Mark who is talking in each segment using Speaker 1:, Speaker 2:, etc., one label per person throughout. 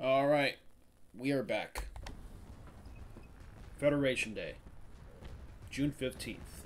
Speaker 1: Alright, we are back. Federation Day, June 15th.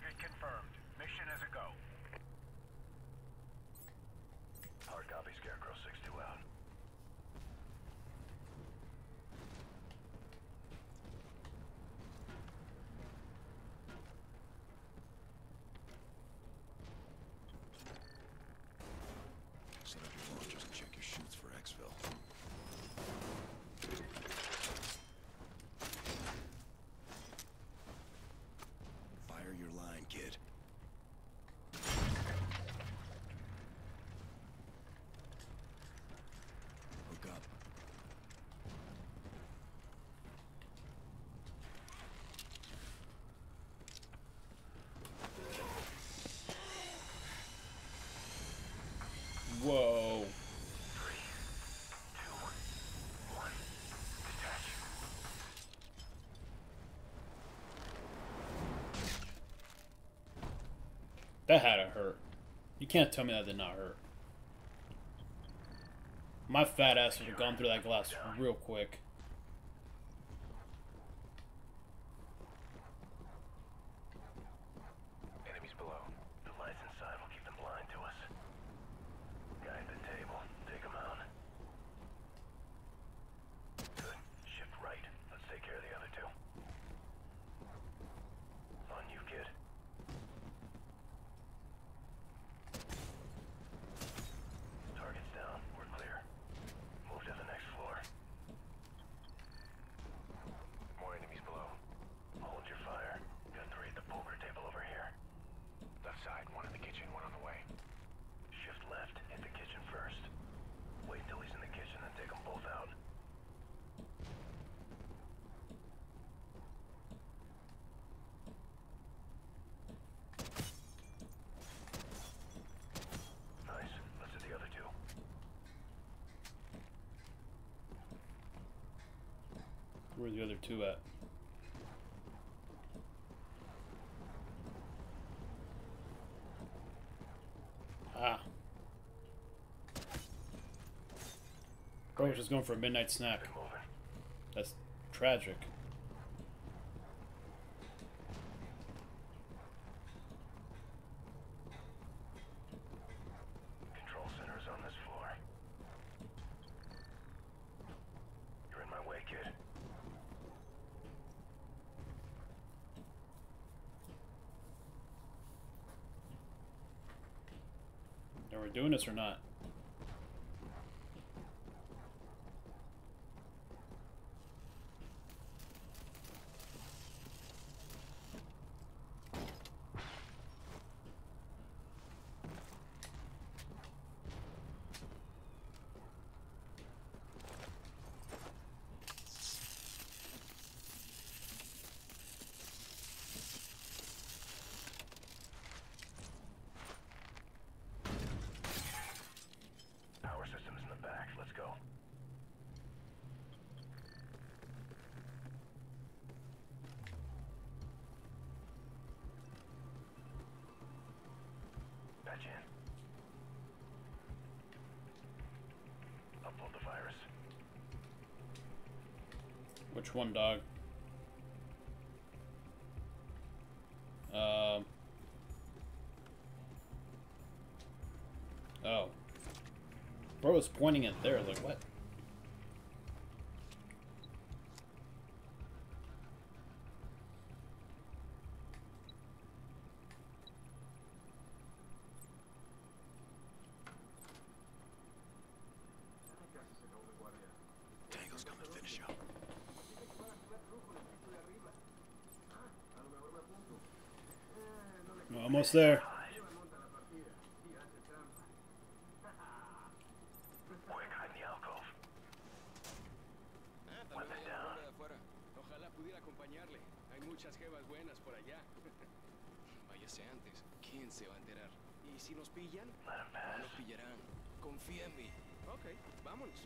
Speaker 2: Target
Speaker 3: confirmed. Mission is a go.
Speaker 1: That had to hurt. You can't tell me that did not hurt. My fat ass would have gone through that glass real quick.
Speaker 2: The other two at?
Speaker 1: Ah. Go is was just going for a midnight snack. That's tragic. doing this or not?
Speaker 2: Which one, dog? Um. Oh. Bro was pointing it there. Like, what?
Speaker 4: Vámonos.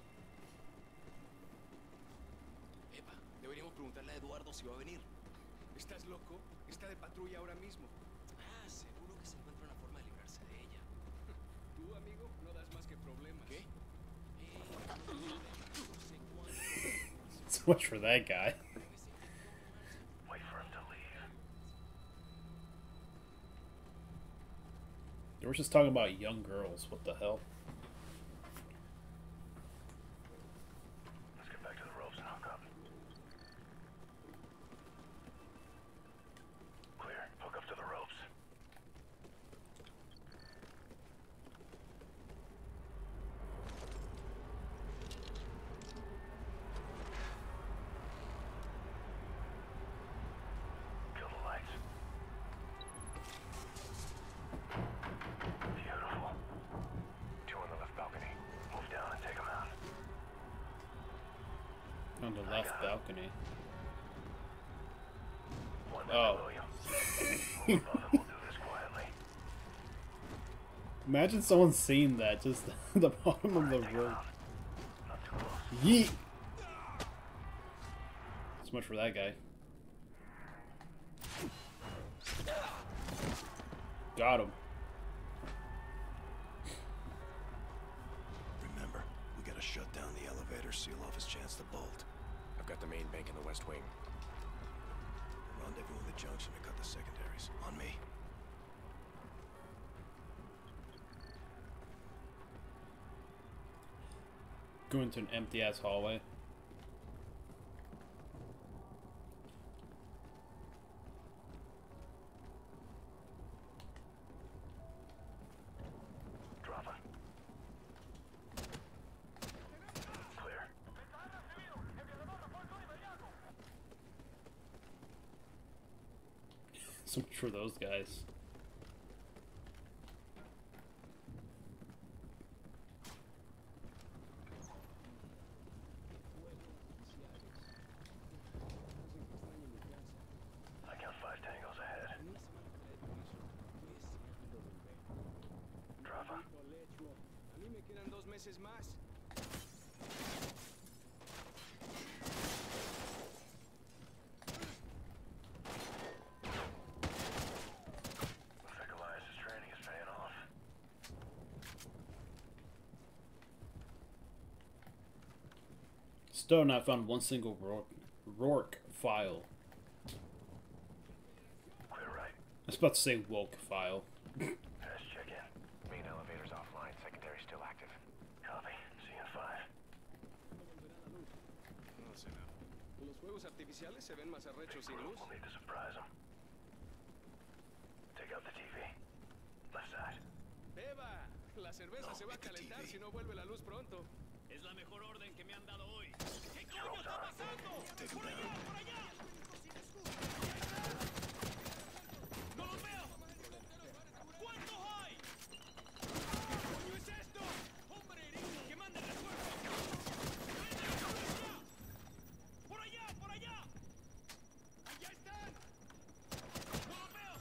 Speaker 4: Epa, deberíamos preguntarle a Eduardo si va a venir. ¿Estás loco? Está de patrulla ahora mismo. Tú, amigo, no das más que problemas. ¿Qué? No sé cuándo.
Speaker 2: So much for that guy.
Speaker 1: Wait for him to leave.
Speaker 2: They were just talking about young girls. What the hell? Oh.
Speaker 1: this quietly.
Speaker 2: Imagine someone seeing that just the bottom of the
Speaker 1: Take 'em
Speaker 2: rope.
Speaker 1: out. Not too close.
Speaker 2: Yeet. So much for that guy. Got him.
Speaker 5: Remember, we gotta shut down the elevator, seal off his chance to bolt.
Speaker 6: I've got the main bank in the West Wing.
Speaker 5: Rendezvous in the junction to cut the secondaries. On me.
Speaker 2: Go into an empty ass hallway.
Speaker 1: Drop it. Clear.
Speaker 2: So for those guys.
Speaker 1: I count five tangos ahead. Drop 'em.
Speaker 4: A mí me quedan dos meses más.
Speaker 1: Looks like Elias's training is paying off.
Speaker 2: Still not found one single Rorke, Rorke file.
Speaker 1: Clear right.
Speaker 2: I was about to say woke file.
Speaker 1: Pass check in.
Speaker 6: Main elevator's offline, secondary still active.
Speaker 1: Copy. See you in five.
Speaker 4: No sé nada. Los fuegos artificiales se ven más arrechos sin luz.
Speaker 1: We'll need to surprise him. Take out the TV. Left side.
Speaker 4: ¡Beba! La cerveza se va a calentar si no vuelve la luz pronto.
Speaker 7: Es la mejor orden que me han dado hoy. ¿Qué coño está pasando? ¡Por allá, por allá! ¡No los veo! ¿Cuántos hay? ¿Qué coño es esto? ¡Hombre herido! ¡Que mande refuerzo! ¡Ven, por allá! ¡Por allá, por allá! ¡Allá están! ¡No los veo!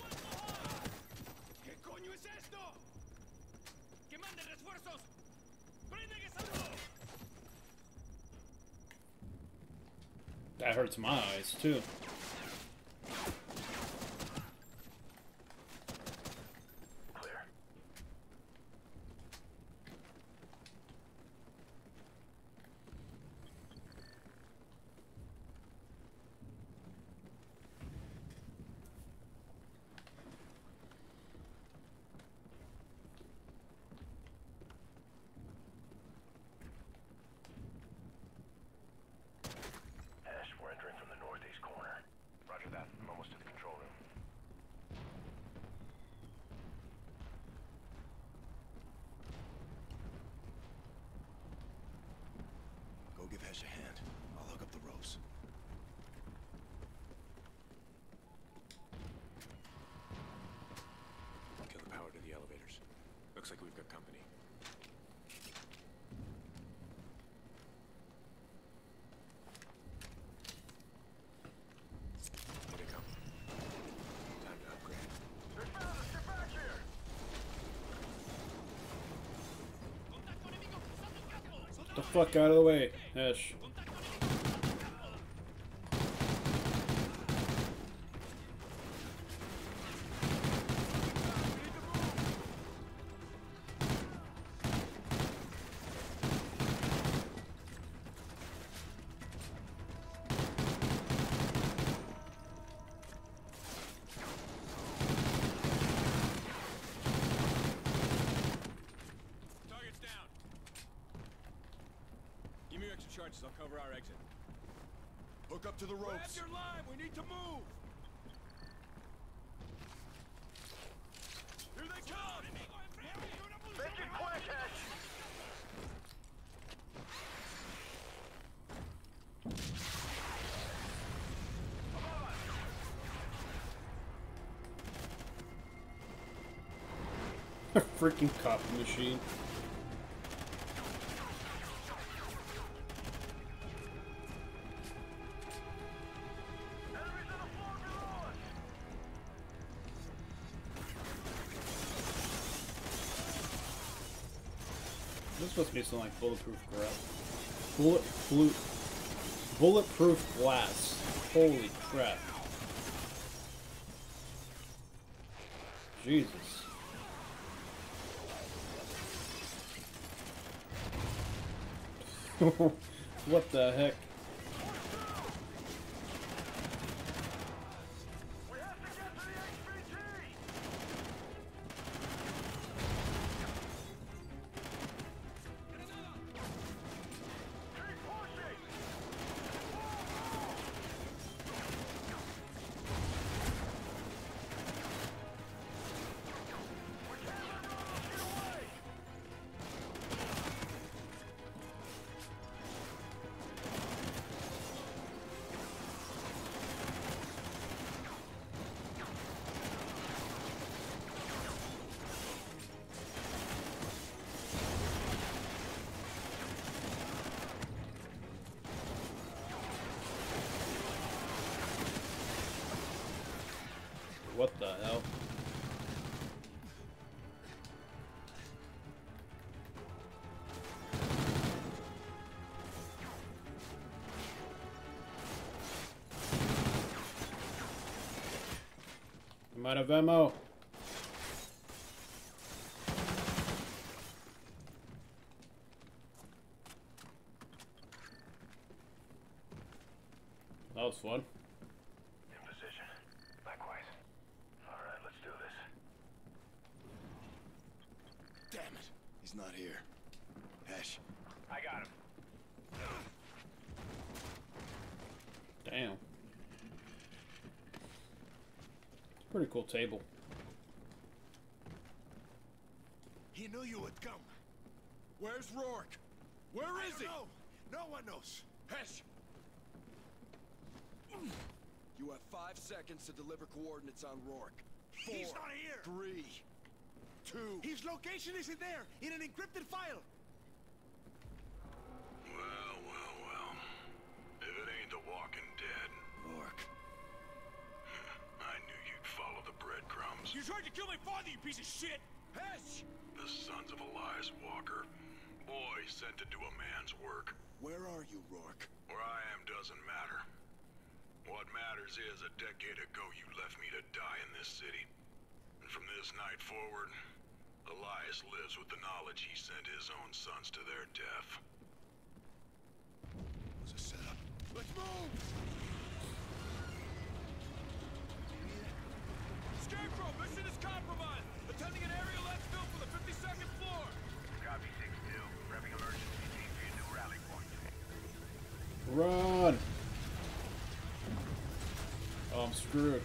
Speaker 7: ¿Cuántos hay? ¿Qué coño es esto? ¡Que mande refuerzos!
Speaker 2: That hurts my eyes too.
Speaker 6: Company.
Speaker 8: Fellas, get back here!
Speaker 2: Get the fuck out of the way, Ash.
Speaker 7: Give me your extra charges. I'll cover our exit.
Speaker 9: Hook up to the ropes.
Speaker 7: Grab
Speaker 9: ropes.
Speaker 7: your line. We need to move. Here they come.
Speaker 8: Make it quick, Ash!
Speaker 2: Freaking copy machine. Be something like bulletproof glass. Bullet, blue, bulletproof glass. Holy crap. Jesus. what the heck? I'm out of ammo. That was fun.
Speaker 10: In position. Likewise.
Speaker 8: Alright, let's do this.
Speaker 9: Damn it. He's not here. Ash,
Speaker 10: I got him.
Speaker 2: Damn. Pretty cool table.
Speaker 9: he knew you would come.
Speaker 7: Where's Rorke? Where
Speaker 9: I
Speaker 7: is
Speaker 9: don't
Speaker 7: he?
Speaker 9: know. No one knows.
Speaker 7: Hesh.
Speaker 3: You have five seconds to deliver coordinates on Rorke. Four,
Speaker 9: He's not here.
Speaker 3: three, two.
Speaker 9: His location isn't there in an encrypted file.
Speaker 7: My father, you piece of shit.
Speaker 3: Hesh!
Speaker 10: The sons of Elias Walker. Boy sent to do a man's work.
Speaker 9: Where are you, Rorke?
Speaker 10: Where I am doesn't matter. What matters is a decade ago you left me to die in this city. And from this night forward, Elias lives with the knowledge he sent his own sons to their death.
Speaker 9: It was a setup.
Speaker 7: Let's move. Scarecrow, mission is compromised. Attending an aerial exfil for the 52nd floor.
Speaker 8: Copy 6-2. Prepping emergency team for your new rally point.
Speaker 2: Run! Oh, I'm screwed.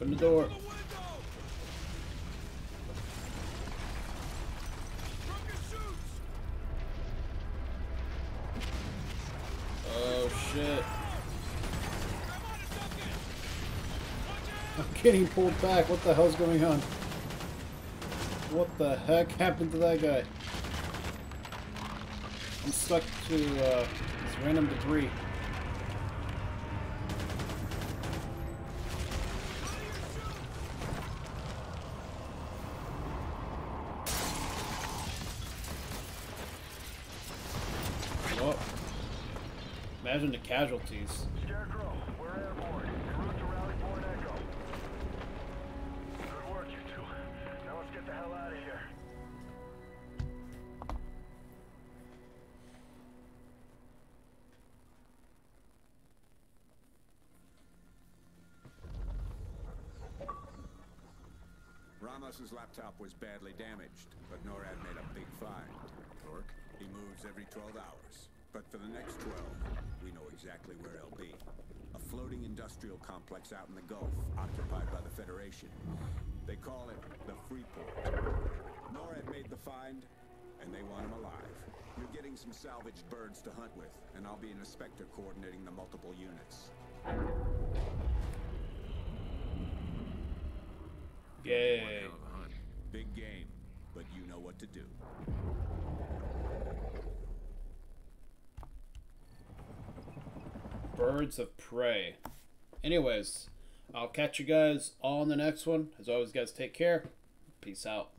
Speaker 7: We need to
Speaker 2: shit. I'm getting pulled back. What the hell's going on? What the heck happened to that guy? I'm stuck to uh, this random debris.
Speaker 1: Out of here.
Speaker 5: Ramos's laptop was badly damaged, but NORAD made a big find.
Speaker 6: Rorke?
Speaker 5: He moves every 12 hours. But for the next 12, we know exactly where he'll be. A floating industrial complex out in the Gulf, occupied by the Federation. They call it the Freeport. NORAD made the find, and they want him alive. You're getting some salvaged birds to hunt with, and I'll be an inspector coordinating the multiple units.
Speaker 2: Yay.
Speaker 6: Hell of a hunt.
Speaker 5: Big game, but you know what to do.
Speaker 2: Birds of Prey. Anyways, I'll catch you guys all in the next one. As always, guys, take care. Peace out.